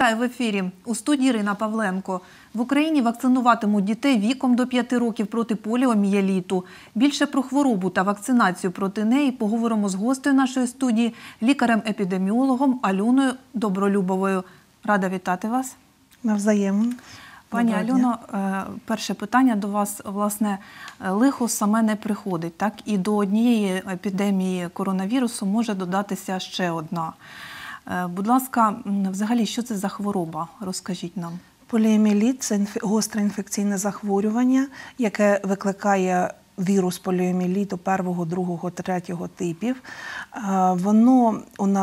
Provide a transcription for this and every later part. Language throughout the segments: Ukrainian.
Вітаю в ефірі. У студії Ірина Павленко. В Україні вакцинуватимуть дітей віком до 5 років проти поліомієліту. Більше про хворобу та вакцинацію проти неї поговоримо з гостею нашої студії, лікарем-епідеміологом Альоною Добролюбовою. Рада вітати вас. Навзаєм. Пані Альоно, е, перше питання до вас, власне, е, лихо саме не приходить, так? І до однієї епідемії коронавірусу може додатися ще одна. Е, Будь ласка, взагалі, що це за хвороба? Розкажіть нам. Поліоміеліт – це гостре інфекційне захворювання, яке викликає вірус поліоміеліту першого, другого, третього типів. Е, Воно,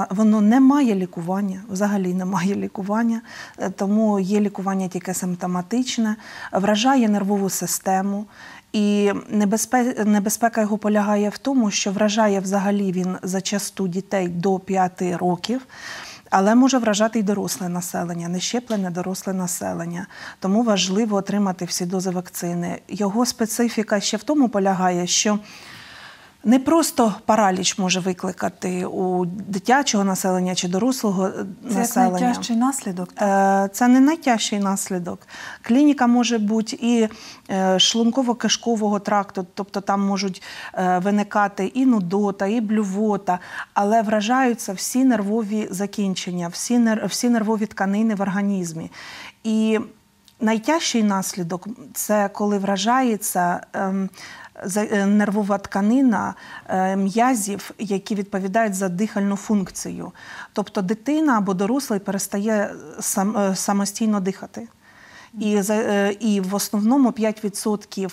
воно не має лікування, взагалі не має лікування, е, тому є лікування тільки симптоматичне, вражає нервову систему. І небезпека, його полягає в тому, що вражає взагалі він зачасту дітей до 5 років. Але може вражати й доросле населення, нещеплене доросле населення. Тому важливо отримати всі дози вакцини. Його специфіка ще в тому полягає, що не просто параліч може викликати у дитячого населення чи дорослого е, Це населення. найтяжчий наслідок. так? Е, Це не найтяжчий наслідок. Клініка може бути і е, шлунково-кишкового тракту, тобто там можуть виникати і нудота, і блювота, але вражаються всі нервові закінчення, всі, всі нервові тканини в організмі. І найтяжчий наслідок це коли вражається. Е, Нервова тканина е, м'язів, які відповідають за дихальну функцію. Тобто дитина або дорослий перестає е, самостійно дихати. І, і в основному 5%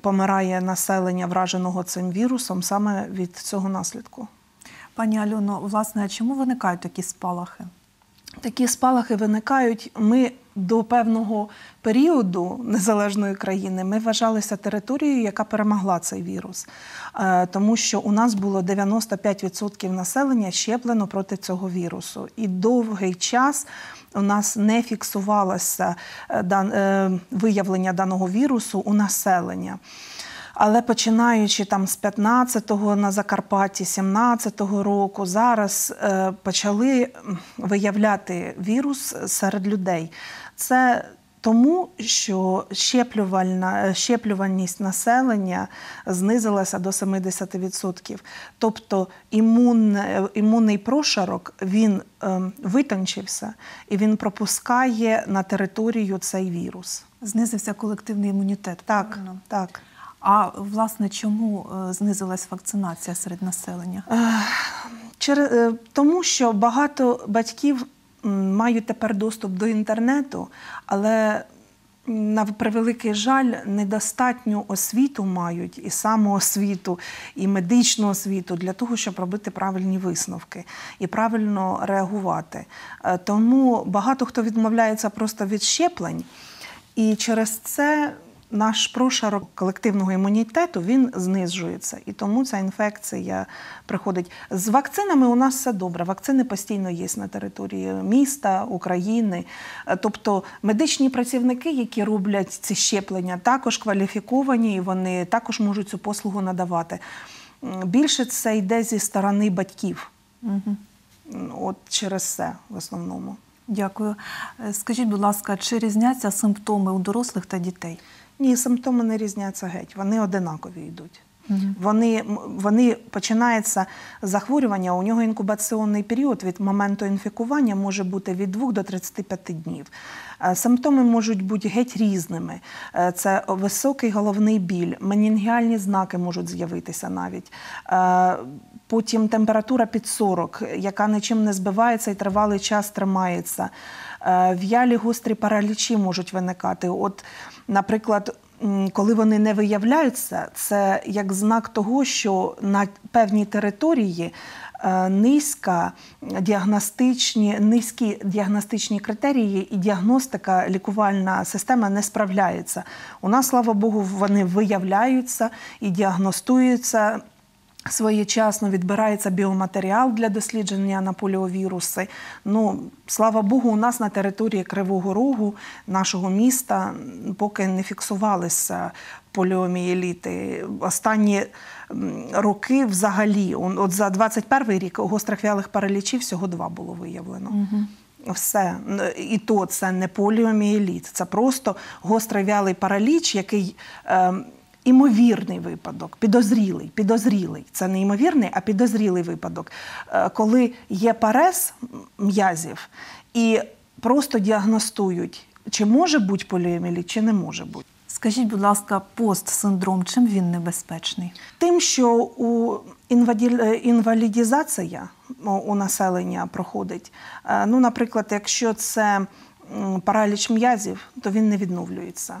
помирає населення, враженого цим вірусом, саме від цього наслідку. Пані Альоно, власне, чому виникають такі спалахи? Такі спалахи виникають. Ми до певного періоду незалежної країни ми вважалися територією, яка перемогла цей вірус, Е, тому що у нас було 95% населення щеплено проти цього вірусу, і довгий час у нас не фіксувалося е, е, виявлення даного вірусу у населення. Але починаючи там з 15-го на Закарпатті, 17-го року, зараз е, почали виявляти вірус серед людей. Це тому, що щеплювальна щеплювальність населення знизилася до 70%. Тобто імун, імунний прошарок він е, витончився і він пропускає на територію цей вірус. Знизився колективний імунітет. Так, правильно? так. А власне, чому е, знизилась вакцинація серед населення? Через, е, тому що багато батьків мають тепер доступ до інтернету, але на превеликий жаль, недостатню освіту мають і самоосвіту, і медичну освіту для того, щоб робити правильні висновки і правильно реагувати. Е, Тому багато хто відмовляється просто від щеплень, і через це наш прошарок колективного імунітету він знижується, і тому ця інфекція приходить. З вакцинами у нас все добре. Вакцини постійно є на території міста, України. Тобто медичні працівники, які роблять ці щеплення, також кваліфіковані, і вони також можуть цю послугу надавати. Більше це йде зі сторони батьків. Угу. От через це в основному. Дякую. Е, Скажіть, будь ласка, чи різняться симптоми у дорослих та дітей? Ні, симптоми не різняться геть, вони одинакові йдуть. Вони, вони починається захворювання. У нього інкубаційний період від моменту інфікування може бути від 2 до 35 днів. Е, Симптоми можуть бути геть різними. Е, Це високий головний біль, менінгіальні знаки можуть з'явитися навіть. Е, Потім температура під 40, яка нічим не збивається і тривалий час тримається. В'ялі гострі паралічі можуть виникати. От, наприклад, коли вони не виявляються, це як знак того, що на певній території е, низька діагностичні, низькі діагностичні критерії і діагностика, лікувальна система не справляється. У нас, слава Богу, вони виявляються і діагностуються. Своєчасно відбирається біоматеріал для дослідження на поліовіруси. Ну, слава Богу, у нас на території Кривого Рогу, нашого міста, поки не фіксувалися поліомієліти. Останні роки взагалі, от за 21 рік гострих вялих паралічів всього два було виявлено. Угу. все. І то це не поліомієліт, це просто гострий вялий параліч, який. Е, Імовірний випадок, підозрілий, підозрілий. Це не імовірний, а підозрілий випадок, е, коли є парез м'язів і просто діагностують, чи може бути поліоміеліт, чи не може бути. Скажіть, будь ласка, постсиндром, чим він небезпечний? Тим, що у е, інвалідізація у- у населення проходить. Е, Ну, наприклад, якщо це параліч м'язів, то він не відновлюється.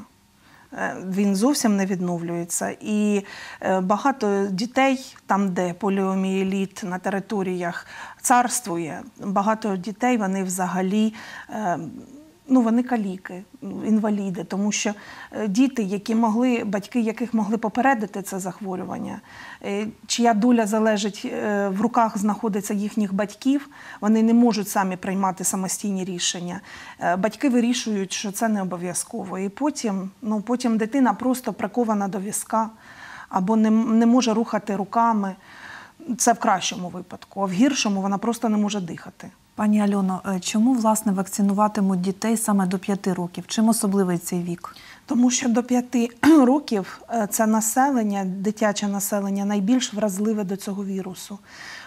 Е, Він зовсім не відновлюється. І е, багато дітей, там, де поліомієліт на територіях царствує, багато дітей вони взагалі. Ну, вони каліки, інваліди, тому що е, діти, які могли, батьки яких могли попередити це захворювання, е, чия доля залежить е, в руках знаходиться їхніх батьків, вони не можуть самі приймати самостійні рішення. Батьки вирішують, що це не обов'язково. І потім, ну, потім дитина просто прикована до візка або не, не може рухати руками. Це в кращому випадку, а в гіршому вона просто не може дихати. Пані Альоно, е, чому власне вакцинуватимуть дітей саме до 5 років? Чим особливий цей вік? Тому що до п'яти років е, це населення, дитяче населення, найбільш вразливе до цього вірусу.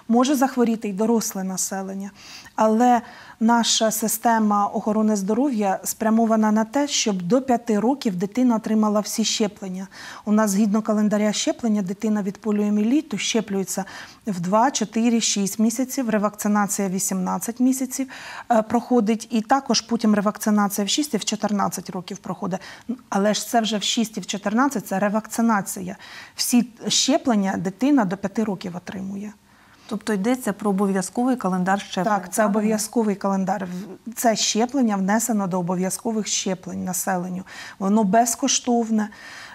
Може захворіти й доросле населення, але наша система охорони здоров'я спрямована на те, щоб до п'яти років дитина отримала всі щеплення. У нас згідно календаря щеплення дитина від поліоміеліту щеплюється в 2, 4, 6 місяців. Ревакцинація 18 місяців е, проходить, і також потім ревакцинація в 6 і в 14 років проходить. Але ж це вже в 6 і в 14 це ревакцинація. Всі щеплення дитина до 5 років отримує. Тобто йдеться про обов'язковий календар щеплень. Так, це обов'язковий календар. Це щеплення внесено до обов'язкових щеплень населенню. Воно безкоштовне.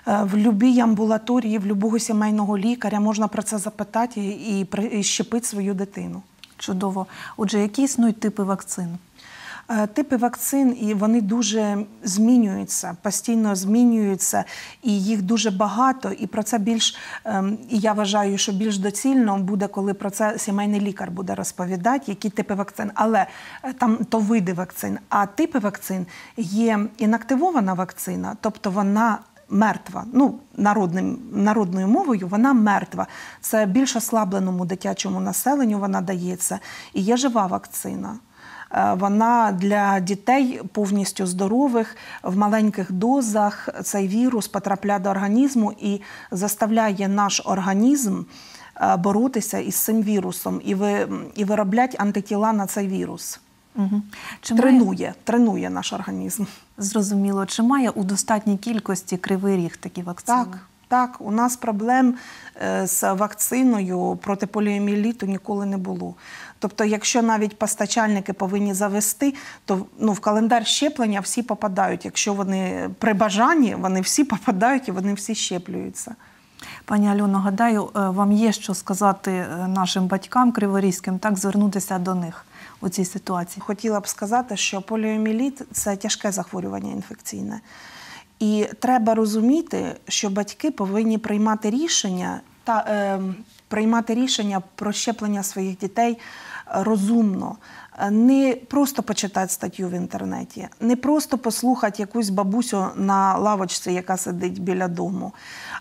Е, В будь-якій амбулаторії, в будь-якого сімейного лікаря можна про це запитати і щепити свою дитину. Чудово. Отже, які існують типи вакцин? Е, Типи вакцин і вони дуже змінюються, постійно змінюються, і їх дуже багато. І про це більш ем, і я вважаю, що більш доцільно буде, коли про це сімейний лікар буде розповідати, які типи вакцин. Але е, там то види вакцин. А типи вакцин є інактивована вакцина, тобто вона. Мертва, ну народним народною мовою, вона мертва. Це більш ослабленому дитячому населенню вона дається. І є жива вакцина. Е, Вона для дітей повністю здорових в маленьких дозах цей вірус потрапляє до організму і заставляє наш організм е, боротися із цим вірусом і, ви, і виробляти антитіла на цей вірус. Угу. Чи має, Тренує, тренує наш організм. зрозуміло, чи має у достатній кількості кривий ріг такі вакцини? Так, так, у нас проблем е, з вакциною проти поліоміеліту ніколи не було. Тобто, якщо навіть постачальники повинні завести, то ну, в календар щеплення всі попадають. Якщо вони при бажанні, вони всі попадають і вони всі щеплюються. Пані Альоно, гадаю, е, вам є що сказати е, нашим батькам криворізьким, так звернутися до них у цій ситуації. Хотіла б сказати, що поліоміеліт – це тяжке захворювання інфекційне. І треба розуміти, що батьки повинні приймати рішення та е, приймати рішення про щеплення своїх дітей розумно. Е, Не просто почитати статтю в інтернеті, не просто послухати якусь бабусю на лавочці, яка сидить біля дому,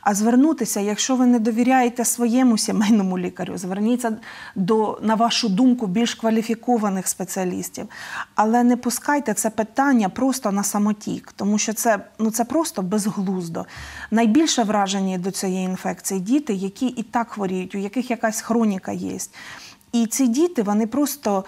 а звернутися, якщо ви не довіряєте своєму сімейному лікарю, зверніться до, на вашу думку, більш кваліфікованих спеціалістів. Але не пускайте це питання просто на самотік, тому що це, ну, це просто безглуздо. Найбільше вражені до цієї інфекції діти, які і так хворіють, у яких якась хроніка є. І ці діти, вони просто.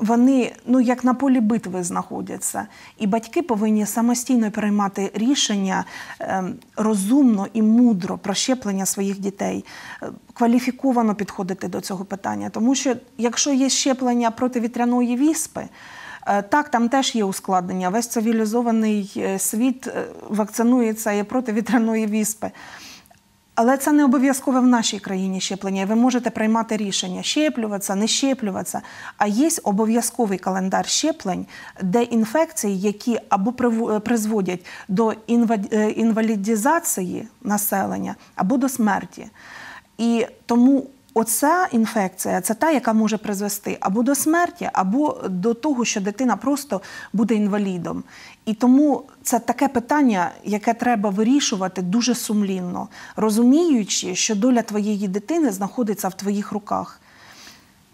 Вони ну як на полі битви знаходяться, і батьки повинні самостійно приймати рішення е, розумно і мудро про щеплення своїх дітей, е, кваліфіковано підходити до цього питання. Тому що якщо є щеплення проти вітряної віспи, е, так там теж є ускладнення. Весь цивілізований е, світ вакцинується і проти вітряної віспи. Але це не обов'язково в нашій країні щеплення. Ви можете приймати рішення щеплюватися, не щеплюватися. А є обов'язковий календар щеплень, де інфекції, які або приву- призводять до е, інвалідізації населення, або до смерті. І тому оця інфекція це та, яка може призвести або до смерті, або до того, що дитина просто буде інвалідом. І тому це таке питання, яке треба вирішувати дуже сумлінно, розуміючи, що доля твоєї дитини знаходиться в твоїх руках.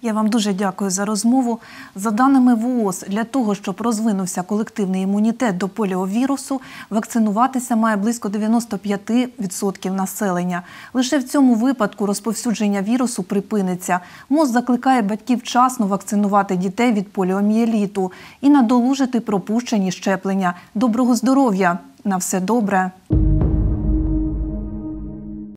Я вам дуже дякую за розмову. За даними ВООЗ, для того, щоб розвинувся колективний імунітет до поліовірусу, вакцинуватися має близько 95% населення. Лише в цьому випадку розповсюдження вірусу припиниться. МОЗ закликає батьків вчасно вакцинувати дітей від поліомієліту і надолужити пропущені щеплення. Доброго здоров'я! На все добре!